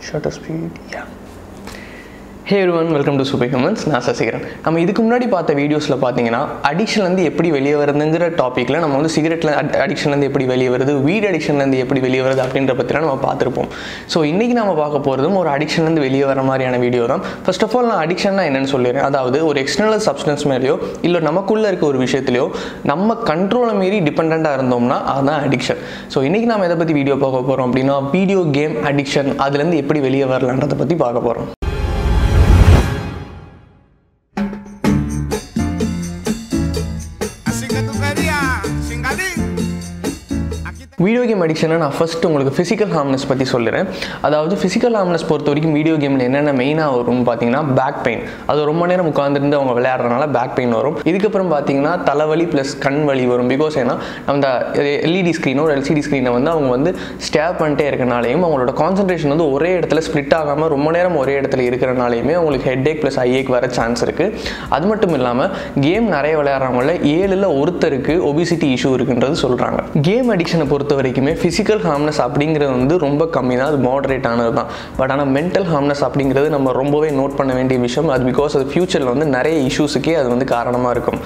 shutter speed yeah hey one welcome to super humans நான் சசிகரன். நம்ம இதுக்கு முன்னாடி பார்த்த வீடியோஸில் பார்த்தீங்கன்னா அடிக்ஷன்லேருந்து எப்படி வெளியே வருதுங்கிற டாப்பிக்கில் நம்ம வந்து சிகரெட்டில் அடிக்ஷன்லேருந்து எப்படி வெளியே வருது வீட் அடிக்ஷன்லேருந்து எப்படி வெளியே வருது அப்படின்ற பற்றிலாம் நம்ம பார்த்துருப்போம். ஸோ இன்றைக்கி நம்ம பார்க்க போகிறதும் ஒரு அடிக்ஷன்லேருந்து வெளியே வர மாதிரியான வீடியோ தான். ஃபர்ஸ்ட் ஆஃப் ஆல் நான் அடிக்ஷன்னா என்னென்னு சொல்லிடுறேன். அதாவது ஒரு எக்ஸ்டர்னல் சப்ஸ்டன்ஸ் மேலேயோ இல்லை நமக்குள்ளே இருக்க ஒரு விஷயத்துலையோ நம்ம கண்ட்ரோலை மீறி டிபெண்ட்டாக இருந்தோம்னா அதுதான் அடிக்ஷன் ஸோ இன்றைக்கி நம்ம எதை பற்றி வீடியோ பார்க்க போகிறோம் அப்படின்னா வீடியோ கேம் அடிக்ஷன் அதுலேருந்து எப்படி வெளியே வரலான்றதை பற்றி பார்க்க போகிறோம் வீடியோ கேம் அடிக்ஷனை நான் ஃபஸ்ட்டு உங்களுக்கு ஃபிசிக்கல் ஹார்ம்னஸ் பற்றி சொல்லிடுறேன் அதாவது ஃபிசிக்கல் ஹார்ம்னஸ் பொறுத்த வரைக்கும் வீடியோ கேமில் என்னென்ன மெயினாக வரும்னு பார்த்தீங்கன்னா பேக் பெயின் அது ரொம்ப நேரம் உட்காந்துருந்து அவங்க விளையாடுறதுனால பேக் பெயின் வரும். இதுக்கப்புறம் பார்த்தீங்கன்னா தலைவலி ப்ளஸ் கண் வலி வரும். பிகாஸ் ஏன்னா அந்த எல்இடி ஸ்க்ரீனோ ஒரு எல்சிடி ஸ்க்ரீனை வந்து அவங்க வந்து ஸ்டேப் பண்ணிட்டே இருக்கனாலையும் அவங்களோட கான்சன்ட்ரேஷன் வந்து ஒரே இடத்துல ஸ்ப்ளிட் ஆகாமல் ரொம்ப நேரம் ஒரே இடத்துல இருக்கிறனாலையுமே அவங்களுக்கு ஹெட் ஏக் ப்ளஸ் ஐஏக் வர சான்ஸ் இருக்குது அது மட்டும் இல்லாமல் கேம் நிறைய விளையாடுறவங்கள ஏழில் ஒருத்தருக்கு ஒபிசிட்டி இஷ்யூ இருக்குன்றது சொல்கிறாங்க கேம் அடிக்ஷனை பொறுத்த பொறுத்த வரைக்குமே ஃபிசிக்கல் ஹார்ம்னஸ் அப்படிங்கிறது வந்து ரொம்ப கம்மி தான். அது மாடரேட் ஆனது தான். பட் ஆனால் மென்டல் ஹார்ம்னஸ் அப்படிங்கிறது நம்ம ரொம்பவே நோட் பண்ண வேண்டிய விஷயம். அது பிகாஸ் அது ஃபியூச்சரில் வந்து நிறைய இஷ்யூஸுக்கே அது வந்து காரணமாக இருக்கும்.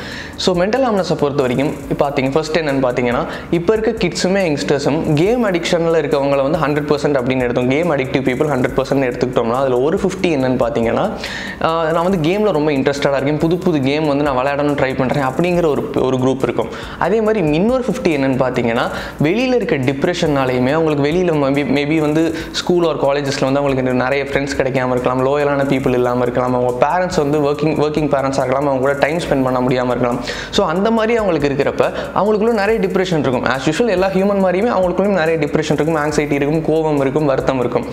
ஸோ மென்டல் ஹார்ம்னஸை பொறுத்த வரைக்கும் பார்த்தீங்க ஃபர்ஸ்ட் என்னென்னு பார்த்தீங்கன்னா இப்போ இருக்க கிட்ஸுமே யங்ஸ்டர்ஸும் கேம் அடிக்ஷனில் இருக்கவங்கள வந்து ஹண்ட்ரட் பர்சன்ட் அப்படின்னு எடுத்தோம். Game addictive people hundred percent எடுத்துக்கிட்டோம்னா அதில் ஒரு ஃபிஃப்டி என்னன்னு பார்த்தீங்கன்னா நான் வந்து கேமில் ரொம்ப இன்ட்ரெஸ்டடாக இருக்கேன். புது புது கேம் வந்து நான் விளையாடணும் ட்ரை பண்ணுறேன் அப்படிங்கிற ஒரு ஒரு குரூப் இருக்கும். அதே மாதிரி இன்னொரு ஃபிஃப்டி என்னன்னு பார்த்தீங்கன்னா வெளியில் இருக்க டிப்ரெஷன்னாலையுமே அவங்களுக்கு வெளியில் மேபி மேபி வந்து ஸ்கூல் ஒரு காலேஜஸில் வந்து அவங்களுக்கு நிறைய ஃப்ரெண்ட்ஸ் கிடைக்காம இருக்கலாம் லோயலான பீப்புள் இல்லாமல் இருக்கலாம் அவங்க பேரண்ட்ஸ் வந்து ஒர்க்கிங் ஒர்க்கிங் பேரண்ட்ஸாக இருக்கலாம் அவங்க கூட டைம் ஸ்பெண்ட் பண்ண முடியாமல் இருக்கலாம். ஸோ அந்த மாதிரி அவங்களுக்கு இருக்கிறப்ப அவங்களுக்குள்ள நிறைய டிப்ரெஷன் இருக்கும். ஆஸ் யூஷுவல் எல்லா ஹியூமன் மாதிரியுமே அவங்களுக்குள்ளும் நிறைய டிப்ரெஷன் இருக்கும் ஆங்ஸைட்டி இருக்கும் கோபம் இருக்கும் வருத்தம் இருக்கும்.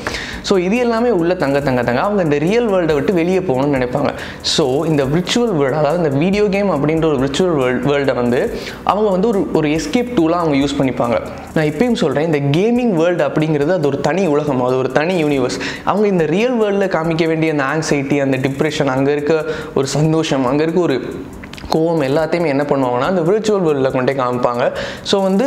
ஸோ இது எல்லாமே உள்ள தங்க தங்க தங்க அவங்க இந்த ரியல் வேர்ல்டை விட்டு வெளியே போகணும்னு நினைப்பாங்க. ஸோ இந்த விர்ச்சுவல் வேர்ல்டு அதாவது இந்த வீடியோ கேம் அப்படின்ற ஒரு விர்ச்சுவல் வேர்ல்டு வேர்ல்டை வந்து அவங்க வந்து ஒரு ஒரு எஸ்கேப் டூலாக அவங்க யூஸ் பண்ணிப்பாங்க. நான் இப்பயும் சொல்கிறேன் இந்த கேமிங் வேர்ல்டு அப்படிங்கிறது அது ஒரு தனி உலகம் அது ஒரு தனி யூனிவர்ஸ் அவங்க இந்த ரியல் வேர்ல்டில் காமிக்க வேண்டிய அந்த ஆங்ஸைட்டி அந்த டிப்ரெஷன் அங்கே இருக்க ஒரு சந்தோஷம் அங்கே இருக்க ஒரு கோவம் எல்லாத்தையுமே என்ன பண்ணுவாங்கன்னா அந்த விர்ச்சுவல் வேர்ல்டில் கொண்டே காமிப்பாங்க. ஸோ வந்து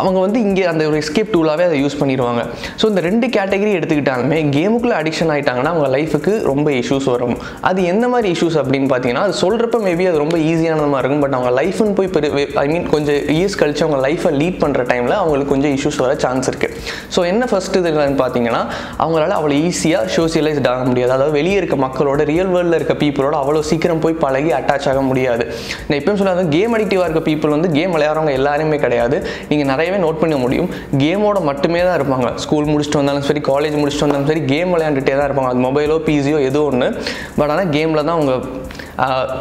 அவங்க வந்து இங்கே அந்த ஒரு எஸ்கேப் டூலாகவே அதை யூஸ் பண்ணிடுவாங்க. ஸோ இந்த ரெண்டு கேட்டகரி எடுத்துக்கிட்டாலுமே கேமுக்குள்ளே அடிக்ஷன் ஆகிட்டாங்கன்னா அவங்க லைஃபுக்கு ரொம்ப இஷ்யூஸ் வரும். அது எந்த மாதிரி இஷ்யூஸ் அப்படின்னு பார்த்தீங்கன்னா அது சொல்கிறப்ப மேபி அது ரொம்ப ஈஸியானது மாதிரி இருக்கும். பட் அவங்க லைஃப்னு போய் பெரு ஐ மீன் கொஞ்சம் இயர்ஸ் கழிச்சு அவங்க லைஃப்பை லீட் பண்ணுற டைமில் அவங்களுக்கு கொஞ்சம் இஷ்யூஸ் வர சான்ஸ் இருக்குது ஸோ என்ன ஃபஸ்ட்டு இதுன்னு பார்த்தீங்கன்னா அவங்களால அவ்வளோ ஈஸியாக சோசியலைஸ்ட் ஆக முடியாது. அதாவது வெளியே இருக்க மக்களோட ரியல் வேர்ல்டில் இருக்க பீப்புளோட அவ்வளோ சீக்கிரம் போய் பழகி அட்டாச் ஆக முடியாது. நான் எப்பயும் சொல்லாத கேம் அடிக்டிவாக இருக்க பீப்புள் வந்து கேம் விளையாடுறவங்க எல்லாருமே கிடையாது. நீங்கள் நிறையவே நோட் பண்ண முடியும். கேமோட மட்டுமே தான் இருப்பாங்க. ஸ்கூல் முடிச்சுட்டு வந்தாலும் சரி காலேஜ் முடிச்சுட்டு வந்தாலும் சரி கேம் விளையாண்டுட்டே தான் இருப்பாங்க. அது மொபைலோ பிசியோ ஏதோ ஒன்று பட் ஆனால் கேமில் தான் அவங்க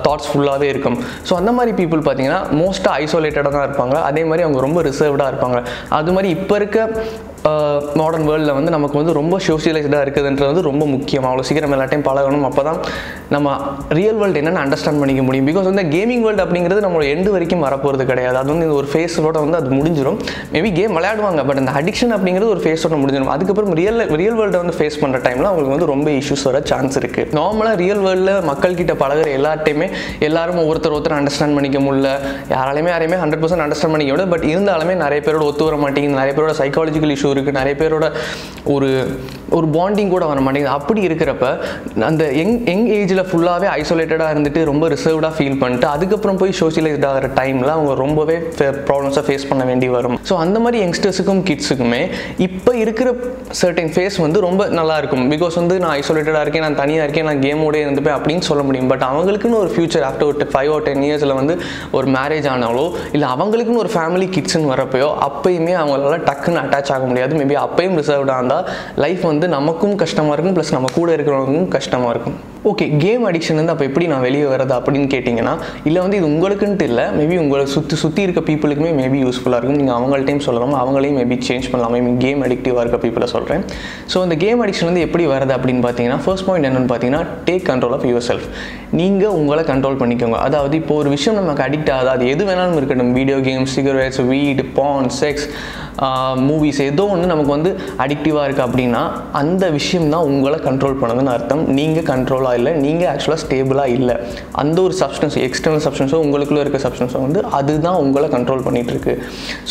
தாட்ஸ் ஃபுல்லாகவே இருக்கும். ஸோ அந்த மாதிரி பீப்புள் பார்த்தீங்கன்னா மோஸ்ட்டாக ஐசோலேட்டடாக தான் இருப்பாங்க. அதே மாதிரி அவங்க ரொம்ப ரிசர்வ்டாக இருப்பாங்க. அது மாதிரி இப்போ இருக்க மாடர்ன் வேர்ல்டில் வந்து நமக்கு வந்து ரொம்ப சோசியலைஸ்டாக இருக்குதுன்றது வந்து ரொம்ப முக்கியம். அவ்வளோ சீக்கிரம் எல்லாத்தையும் பழகணும். அப்போ தான் நம்ம ரியல் வேர்ல்டு என்னென்னு அண்டர்ஸ்டாண்ட் பண்ணிக்க முடியும். பிகாஸ் வந்து கேமிங் வேர்ல்டு அப்படிங்கிறது நம்மளோட எண்டு வரைக்கும் வரப்போகிறது கிடையாது. அது வந்து இந்த ஒரு ஃபேஸோட வந்து அது முடிஞ்சிடும் மேபி கேம் விளையாடுவாங்க பட் அந்த அடிக்ஷன் அப்படிங்கிறது ஒரு ஃபேஸோட முடிஞ்சிடும் அதுக்கப்புறம் ரியல் ரியல் வேர்ல்டை வந்து ஃபேஸ் பண்ணுற டைமில் அவங்களுக்கு வந்து ரொம்ப இஷ்யூஸ் வர சான்ஸ் இருக்குது நார்மலாக ரியல் வேர்ல்டில் மக்கள்கிட்ட பழகுற எல்லார்ட்டையுமே எல்லாரும் ஒருத்தர் ஒருத்தர் அண்டர்ஸ்டாண்ட் பண்ணிக்க முடியல. யாராலையுமே யாரையுமே ஹண்ட்ரட் பர்சன்ட் அண்டர்ஸ்டாண்ட் பண்ணிக்க முடியாது பட் இருந்தாலுமே நிறைய பேரோட ஒத்து வர மாட்டேங்குது. நிறைய பேரோட சைக்காலஜிக்கல் இஷ்யூ இருக்குது நிறைய பேரோட ஒரு ஒரு பாண்டிங் கூட வர மாட்டேங்குது. அப்படி இருக்கிறப்ப அந்த யங் யங் ஏஜில் ஃபுல்லாகவே ஐசோலேட்டடாக இருந்துட்டு ரொம்ப ரிசர்வ்டாக ஃபீல் பண்ணிட்டு அதுக்கப்புறம் போய் சோஷியலைஸ்ட் ஆகிற டைமில் அவங்க ரொம்பவே ப்ராப்ளம்ஸை ஃபேஸ் பண்ண வேண்டி வரும். ஸோ அந்த மாதிரி யங்ஸ்டர்ஸுக்கும் கிட்ஸுக்குமே இப்போ இருக்கிற சர்டன் ஃபேஸ் வந்து ரொம்ப நல்லா இருக்கும். பிகாஸ் வந்து நான் ஐசோலேட்டடாக இருக்கேன் நான் தனியாக இருக்கேன் நான் கேமோடே இருந்துப்பேன் அப்படின்னு சொல்ல முடியும். பட் அவங்களுக்குன்னு ஒரு ஃபியூச்சர் ஆஃப்டர் ஒரு ஃபைவ் ஆர் டென் இயர்ஸில் வந்து ஒரு மேரேஜ் ஆனாலோ இல்லை அவங்களுக்குன்னு ஒரு ஃபேமிலி கிட்ஸ்னு வரப்பையோ அப்பயுமே அவங்களால டக்குன்னு அட்டாச் ஆக முடியாது. மேபி அப்பையும் ரிசர்வ்டாக இருந்தால் லைஃப் வந்து நமக்கும் கஷ்டமாக இருக்கும் ப்ளஸ் நம்ம கூட இருக்கிறவங்களுக்கும் கஷ்டமாக இருக்கும். ஓகே கேம் அடிக்ஷன் வந்து அப்போ எப்படி நான் வெளியே வரது அப்படின்னு கேட்டிங்கன்னா இல்லை வந்து இது உங்களுக்குன்ட்டு இல்லை மேபி உங்களை சுற்றி சுற்றி இருக்க பீப்புளுக்குமே மேபி யூஸ்ஃபுல்லாக இருக்கும். நீங்கள் அவங்கள்ட்டையும் சொல்லலாம் அவங்களையும் மேபி சேஞ்ச் பண்ணலாம். மேபி கேம் அடிக்டிவாக இருக்க பீப்புளை சொல்கிறேன் ஸோ அந்த கேம் அடிக்ஷன் வந்து எப்படி வருது அப்படின்னு பார்த்தீங்கன்னா ஃபர்ஸ்ட் பாயிண்ட் என்னென்னு பார்த்தீங்கன்னா take control of yourself நீங்கள் உங்களை கண்ட்ரோல் பண்ணிக்கோங்க. அதாவது இப்போ ஒரு விஷயம் நமக்கு அடிக்ட் ஆகாது. அது எது வேணாலும் இருக்கட்டும். வீடியோ கேம்ஸ் சிகரெட்ஸ் வீடு பான் செக்ஸ் மூவிஸ் ஏதோ ஒன்று நமக்கு வந்து அடிக்டிவாக இருக்குது அப்படின்னா அந்த விஷயம் தான் உங்களை கண்ட்ரோல் பண்ணதுன்னு அர்த்தம். நீங்கள் கண்ட்ரோலாக இல்லை நீங்கள் ஆக்சுவலாக ஸ்டேபிளாக இல்லை. அந்த ஒரு சப்ஸ்டன்ஸ் எக்ஸ்டர்னல் சப்ஸ்டன்ஸோ உங்களுக்குள்ளே இருக்க சப்ஸ்டன்ஸோ வந்து அதுதான் உங்களை கண்ட்ரோல் பண்ணிட்டு இருக்கு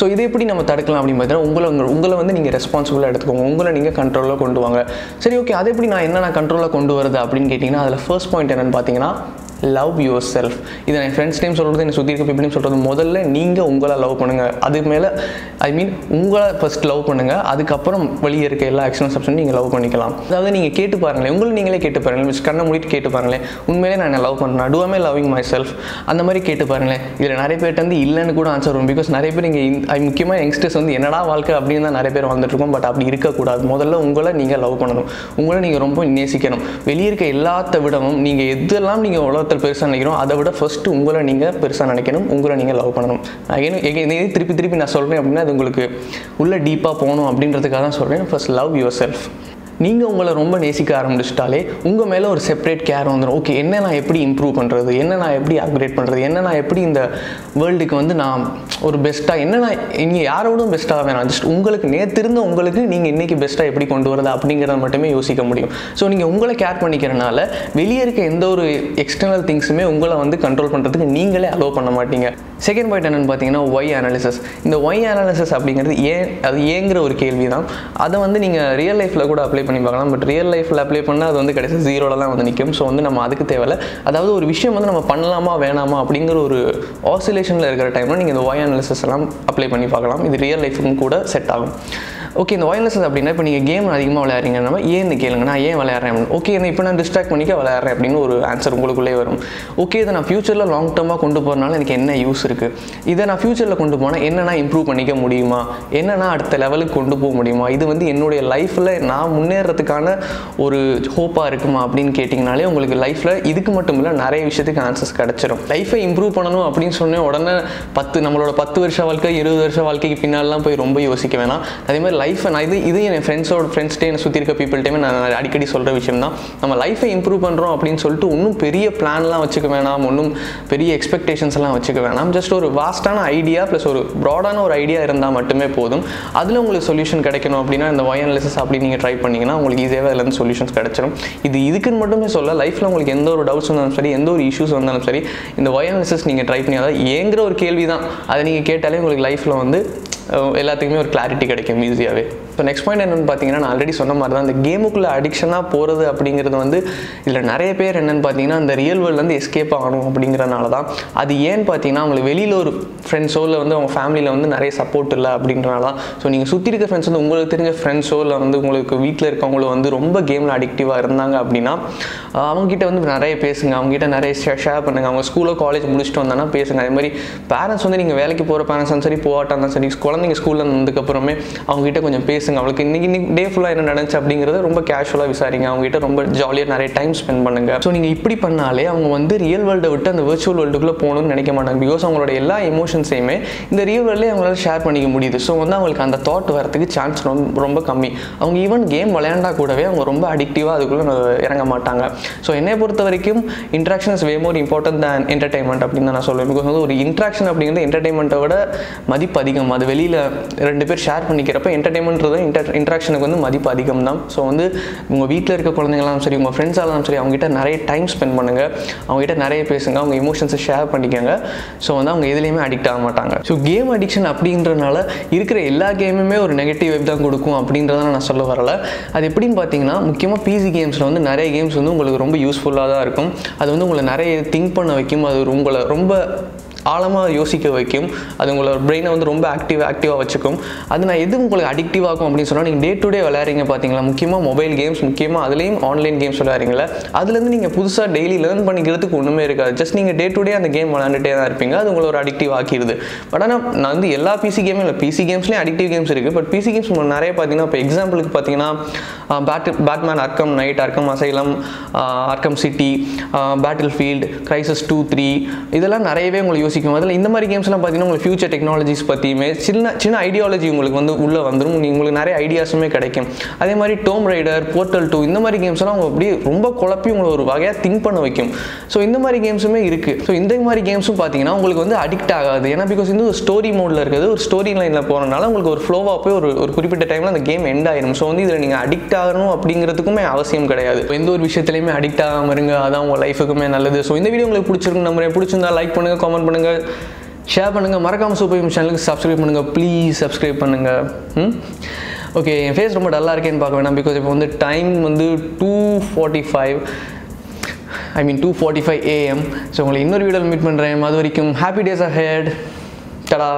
ஸோ இதை எப்படி நம்ம தடுக்கலாம் அப்படின்னு பார்த்தீங்கன்னா உங்களை உங்களை வந்து நீங்கள் ரெஸ்பான்சிபிளாக எடுத்துக்கோங்க. உங்களை நீங்கள் கண்ட்ரோலில் கொண்டு வாங்க. சரி ஓகே அதை எப்படி நான் என்ன நான் கண்ட்ரோலில் கொண்டு வருது அப்படின்னு கேட்டிங்கன்னா அதில் ஃபர்ஸ்ட் பாயிண்ட் என்னன்னு பார்த்தீங்கன்னா லவ் யுவர் செல்ஃப் இதை என் ஃப்ரெண்ட்ஸ் டைம் சொல்கிறது என்னை சுற்றி இருக்க பீப்பிளையும் சொல்கிறது முதல்ல நீங்கள் உங்களை லவ் பண்ணுங்கள் அதுக்கு மேலே ஐ மீன் உங்களை ஃபஸ்ட் லவ் பண்ணுங்கள் அதுக்கப்புறம் வெளியே இருக்க எல்லா ஆக்ஷன் சப்ஷனும் நீங்கள் லவ் பண்ணிக்கலாம். அதாவது நீங்கள் கேட்டு பாருங்களேன். உங்களை நீங்களே கேட்டு பாருங்களேன். மிஸ் கண்ணை மூடிட்டு கேட்டு பாருங்களேன். உண்மையிலே நான் என்ன லவ் பண்ணுறேன் டூ லவ்விங் மை செல்ஃப் அந்த மாதிரி கேட்டு பாருங்களேன். இதில் நிறைய பேர்ட்ட வந்து இல்லைன்னு கூட ஆன்சர் வரும். பிகாஸ் நிறைய பேர் இங்கே முக்கியமாக யங்ஸ்டர்ஸ் வந்து என்னடா வாழ்க்கை அப்படின்னு தான் நிறைய பேர் வந்துட்டு இருக்கோம். பட் அப்படி இருக்கக்கூடாது. முதல்ல உங்களை நீங்கள் லவ் பண்ணணும். உங்களை நீங்கள் ரொம்ப நேசிக்கணும். வெளியே இருக்க எல்லாத்த விடவும் நீங்கள் எதெல்லாம் நீங்கள் ஒருத்தர் பெருசாக நினைக்கிறோம் அதை விட ஃபஸ்ட்டு உங்களை நீங்கள் பெருசாக நினைக்கணும் உங்களை நீங்கள் லவ் பண்ணணும். Again again இதே திருப்பி திருப்பி நான் சொல்கிறேன் அப்படின்னா அது உங்களுக்கு உள்ளே டீப்பாக போகணும் அப்படின்றதுக்காக தான் சொல்கிறேன் ஃபர்ஸ்ட் லவ் யுவர் செல்ஃப் நீங்கள் உங்களை ரொம்ப நேசிக்க ஆரம்பிச்சிட்டாலே உங்கள் மேலே ஒரு செப்பரேட் கேர் வந்துடும் ஓகே என்ன நான் எப்படி இம்ப்ரூவ் பண்ணுறது என்ன நான் எப்படி அப்கிரேட் பண்ணுறது என்ன நான் எப்படி இந்த வேர்ல்டுக்கு வந்து நான் ஒரு பெஸ்ட்டாக என்ன நான் நீங்கள் யாரோடும் பெஸ்ட்டாக வேணாம். ஜஸ்ட் உங்களுக்கு நேற்றிருந்த உங்களுக்கு நீங்கள் இன்றைக்கி பெஸ்ட்டாக எப்படி கொண்டு வரது அப்படிங்கிறத மட்டுமே யோசிக்க முடியும். ஸோ நீங்கள் உங்களை கேர் பண்ணிக்கிறனால வெளியே இருக்க எந்த ஒரு எக்ஸ்டர்னல் திங்ஸுமே உங்களை வந்து கண்ட்ரோல் பண்ணுறதுக்கு நீங்களே அலோவ் பண்ண மாட்டீங்க. செகண்ட் பாயிண்ட் என்னென்னு பார்த்தீங்கன்னா ஒய் அனாலிசஸ் இந்த ஒய் அனாலிசஸ் அப்படிங்கிறது ஏன் அது ஏங்கிற ஒரு கேள்வி தான் அதை வந்து நீங்கள் ரியல் லைஃப்பில் கூட அப்ளை பண்ணி பார்க்கலாம். பட் ரியல் லைஃப்பில் அப்ளை பண்ணால் அது வந்து கடைசி ஜீரோவில் தான் வந்து நிற்கும் ஸோ வந்து நம்ம அதுக்கு தேவையில்ல. அதாவது ஒரு விஷயம் வந்து நம்ம பண்ணலாமா வேணாமா அப்படிங்கிற ஒரு ஆசிலேஷனில் இருக்கிற டைமில் நீங்கள் இந்த ஒய் அனாலிசஸ் எல்லாம் அப்ளை பண்ணி பார்க்கலாம். இது ரியல் லைஃபுக்கும் கூட செட் ஆகும். ஓகே இந்த ஒயர்லெஸ் அப்படின்னா இப்போ நீங்கள் கேம் அதிகமாக விளையாடுறீங்கன்னா ஏன்னு கேளுங்க? நான் ஏன் விளையாடுறேன் அப்படின்னு. ஓகே என்ன இப்போ நான் டிஸ்ட்ராக்ட் பண்ணிக்க விளையாடுறேன் அப்படின்னு ஒரு ஆன்சர் உங்களுக்குள்ளே வரும். ஓகே இதை நான் ஃபியூச்சரில் லாங் டர்மாக கொண்டு போகிறனால எனக்கு என்ன யூஸ் இருக்குது இதை நான் ஃபியூச்சரில் கொண்டு போனால் என்னென்னா இம்ப்ரூவ் பண்ணிக்க முடியுமா? என்னென்னா அடுத்த லெவலுக்கு கொண்டு போக முடியுமா? இது வந்து என்னுடைய லைஃப்பில் நான் முன்னேறதுக்கான ஒரு ஹோப்பாக இருக்குமா அப்படின்னு கேட்டிங்கனாலே உங்களுக்கு லைஃப்பில் இதுக்கு மட்டும் இல்லை நிறைய விஷயத்துக்கு ஆன்சர்ஸ் கிடச்சிரும். லைஃப்பை இம்ப்ரூவ் பண்ணணும் அப்படின்னு சொன்னேன் உடனே பத்து நம்மளோட பத்து வருஷ வாழ்க்கை இருபது வருஷ வாழ்க்கைக்கு பின்னாலலாம் போய் ரொம்ப யோசிக்க வேணாம். அதே மாதிரி லைஃப்பை நான் இது இது என் ஃப்ரெண்ட்ஸோட ஃப்ரெண்ட்ஸ்டே என்னை சுற்றி இருக்க பீப்புள்கிட்டே நான் அடிக்கடி சொல்கிற விஷயம் தான் நம்ம லைஃப்பை இம்ப்ரூவ் பண்ணுறோம் அப்படின்னு சொல்லிட்டு ஒன்றும் பெரிய பிளான்லாம் வச்சுக்க வேணாம். ஒன்றும் பெரிய எக்ஸ்பெக்டேஷன்ஸ்லாம் வச்சுக்க வேணாம். ஜஸ்ட் ஒரு வாஸ்டான ஐடியா ப்ளஸ் ஒரு ப்ராடான ஒரு ஐடியா இருந்தால் மட்டுமே போதும். அதில் உங்களுக்கு சொல்யூஷன் கிடைக்கணும் அப்படின்னா இந்த ஒய் அனாலிசிஸ் அப்படி நீங்கள் ட்ரை பண்ணிங்கன்னா உங்களுக்கு ஈஸியாகவே அதுலேருந்து சொல்யூஷன்ஸ் கிடைச்சிடும் இது இதுக்குன்னு மட்டுமே சொல்ல லைஃப்பில் உங்களுக்கு எந்த ஒரு டவுட்ஸ் வந்தாலும் சரி எந்த ஒரு இஷ்யூஸ் வந்தாலும் சரி இந்த ஒய் அனாலிசிஸ் நீங்கள் ட்ரை பண்ணி அதாவது ஏங்கிற ஒரு கேள்வி தான் அதை நீங்கள் கேட்டாலே உங்களுக்கு லைஃப்பில் வந்து எல்லாத்துக்குமே ஒரு கிளாரிட்டி கிடைக்கும் ஈஸியாகவே இப்போ நெக்ஸ்ட் பாயிண்ட் என்னென்னு பார்த்தீங்கன்னா நான் ஆல்ரெடி சொன்ன மாதிரி தான் இந்த கேமுக்குள்ளே அடிக்ஷனாக போகிறது அப்படிங்கிறது வந்து இதில் நிறைய பேர் என்னென்னு பார்த்தீங்கன்னா அந்த ரியல் வேர்ல்ட்லேருந்து எஸ்கேப் ஆகணும் அப்படிங்கிறனால தான். அது ஏன்னு பார்த்தீங்கன்னா அவங்களுக்கு வெளியில் ஒரு ஃப்ரெண்ட்ஸோ இல்லை வந்து அவங்க ஃபேமிலியில் வந்து நிறைய சப்போர்ட் இல்லை அப்படின்றனால தான். ஸோ நீங்கள் சுற்றி இருக்க ஃப்ரெண்ட்ஸ் வந்து உங்களுக்கு தெரிஞ்ச ஃப்ரெண்ட்ஸோ இல்லை வந்து உங்களுக்கு வீட்டில் இருக்கவங்களோ வந்து ரொம்ப கேமில் அடிக்டிவாக இருந்தாங்க அப்படின்னா அவங்ககிட்ட வந்து நிறைய பேசுங்க. அவங்ககிட்ட நிறைய ஷேர் பண்ணுங்க. அவங்க ஸ்கூலோ காலேஜ் முடிச்சுட்டு வந்தாங்கன்னா பேசுங்க. அதே மாதிரி பேரண்ட்ஸ் வந்து நீங்கள் வேலைக்கு போகிற பேரண்ட்ஸ் சரி போகாட்டா இருந்தாலும் சரி குழந்தைங்க ஸ்கூலில் வந்ததுக்கப்புறமே அவங்ககிட்ட கொஞ்சம் பேசுங்க. அவளுக்கு இன்னைக்கு இன்னைக்கு டே ஃபுல்லாக என்ன நடந்துச்சு அப்படிங்கிறத ரொம்ப கேஷுவலாக விசாரிங்க. அவங்ககிட்ட ரொம்ப ஜாலியாக நிறைய டைம் ஸ்பெண்ட் பண்ணுங்க. ஸோ நீங்கள் இப்படி பண்ணாலே அவங்க வந்து ரியல் வேர்ல்டை விட்டு அந்த விர்ச்சுவல் வேர்ல்டுக்குள்ளே போகணும்னு நினைக்க மாட்டாங்க. பிகாஸ் அவங்களோட எல்லா எமோஷன்ஸையுமே இந்த ரியல் வேர்ல்டே அவங்களால ஷேர் பண்ணிக்க முடியுது. ஸோ வந்து அவங்களுக்கு அந்த தாட் வரதுக்கு சான்ஸ் ரொம்ப ரொம்ப கம்மி. அவங்க ஈவன் கேம் விளையாண்டா கூடவே அவங்க ரொம்ப அடிக்டிவாக அதுக்குள்ளே இறங்க மாட்டாங்க. ஸோ என்னை பொறுத்த வரைக்கும் interaction is way more important than entertainment அப்படின்னு தான் நான் சொல்லுவேன். பிகாஸ் வந்து ஒரு இன்ட்ராக்ஷன் அப்படிங்கிறது என்டர்டைன்மெண்ட்டை விட மதிப்பு அதிகம். அது வெளியில் ரெண்டு பேர் ஷேர் பண்ணிக்கிறப்ப என்டர்டைன்மெண்ட்றது இன்டர் இன்ட்ராக்ஷனுக்கு வந்து மதிப்பு அதிகம் தான் ஸோ வந்து உங்கள் வீட்டில் இருக்க குழந்தைங்களாம் சரி உங்கள் ஃப்ரெண்ட்ஸாலும் சரி அவங்ககிட்ட நிறைய டைம் ஸ்பெண்ட் பண்ணுங்கள் அவங்ககிட்ட நிறைய பேசுங்க. அவங்க எமோஷன்ஸை ஷேர் பண்ணிக்கோங்க. ஸோ வந்து அவங்க எதுலேயுமே அடிக்ட் ஆக மாட்டாங்க. ஸோ கேம் அடிக்ஷன் அப்படின்றனால இருக்கிற எல்லா கேமுமே ஒரு நெகட்டிவ் வைப் தான் கொடுக்கும் அப்படின்றத நான் சொல்ல வரல. அது எப்படின்னு பார்த்தீங்கன்னா முக்கியமாக பிசி கேம்ஸில் வந்து நிறைய கேம்ஸ் வந்து உங்களுக்கு ரொம்ப யூஸ்ஃபுல்லாக தான் இருக்கும். அது வந்து உங்களை நிறைய திங்க் பண்ண வைக்கும். அது உங்களை ரொம்ப ஆழமாக யோசிக்க வைக்கும். அது உங்களோட பிரெயினை வந்து ரொம்ப ஆக்டிவ் ஆக்டிவாக வச்சுக்கும். அது நான் எது உங்களுக்கு அடிக்டிவ் ஆகும் அப்படின்னு சொன்னால் நீங்கள் டே டு டே விளையாடுறீங்க பார்த்தீங்களா முக்கியமாக மொபைல் கேம்ஸ் முக்கியமாக அதுலேயும் ஆன்லைன் கேம்ஸ் விளையாடுறீங்களா? அதுலேருந்து நீங்கள் புதுசாக டெய்லி லேர்ன் பண்ணிக்கிறதுக்கு ஒன்றுமே இருக்காது. ஜஸ்ட் நீங்கள் டே டு டே அந்த கேம் விளையாண்டுட்டே தான் இருப்பீங்க. அது உங்களை ஒரு அடிக்டிவ் ஆக்கிடுது பட் ஆனால் நான் வந்து எல்லா பிசி கேமும் இல்லை பிசி கேம்ஸ்லேயும் அடிக்டிவ் கேம்ஸ் இருக்குது பட் பிசி கேம்ஸ் நிறைய பார்த்தீங்கன்னா இப்போ எக்ஸாம்பிளுக்கு பார்த்தீங்கன்னா Bat Batman Arkham Knight Arkham Asylum Arkham City Battlefield Crysis two three இதெல்லாம் நிறையவே உங்களை யோசிக்கும் அதில் இந்த மாதிரி கேம்ஸ்லாம் பார்த்தீங்கன்னா உங்களுக்கு ஃபியூச்சர் டெக்னாலஜிஸ் பற்றியுமே சின்ன சின்ன ஐடியாலஜி உங்களுக்கு வந்து உள்ளே வந்துடும் உங்களுக்கு நிறைய ஐடியாஸுமே கிடைக்கும். அதே மாதிரி டோம் ரைடர் போர்ட்டல் டூ இந்த மாதிரி கேம்ஸ்லாம் அவங்க அப்படியே ரொம்ப குழப்பி உங்களை ஒரு வகையாக திங்க் பண்ண வைக்கும். ஸோ இந்த மாதிரி கேம்ஸுமே இருக்குது ஸோ இந்த மாதிரி கேம்ஸும் பார்த்தீங்கன்னா உங்களுக்கு வந்து அடிக்ட் ஆகாது. ஏன்னா பிகாஸ் வந்து ஒரு ஸ்டோரி மோடில் இருக்குது ஒரு ஸ்டோரி லைனில் போகிறனால உங்களுக்கு ஒரு ஃப்ளோவாக போய் ஒரு ஒரு குறிப்பிட்ட டைமில் அந்த கேம் எண்ட் ஆயிரும். ஸோ வந்து இதில் நீங்கள் அடிக்ட் ஆகணும் அப்படிங்கிறதுக்குமே அவசியம் கிடையாது. எந்த ஒரு விஷயத்துலையுமே அடிக்ட் ஆகாமல் இருங்க. அதான் உங்கள் லைஃபுக்குமே நல்லது. ஸோ இந்த வீடியோ உங்களுக்கு பிடிச்சிருக்கு நம்ம பிடிச்சிருந்தா லைக் பண்ணுங்கள் கமெண்ட் பண்ணுங்கள் ஷேர் பண்ணுங்கள் மறக்காமல் சூப்பர் சேனலுக்கு சப்ஸ்கிரைப் பண்ணுங்கள் ப்ளீஸ் சப்ஸ்கிரைப் பண்ணுங்கள் ம்? ஓகே என் ஃபேஸ் ரொம்ப டல்லாக இருக்கேன்னு பார்க்க வேணாம். பிகாஸ் இப்போ வந்து டைம் வந்து two forty five I mean two forty five AM so உங்களை இன்னொரு வீடியோவில் மீட் பண்ணுறேன் அது வரைக்கும் ஹாப்பி டேஸ் அஹெட் டடா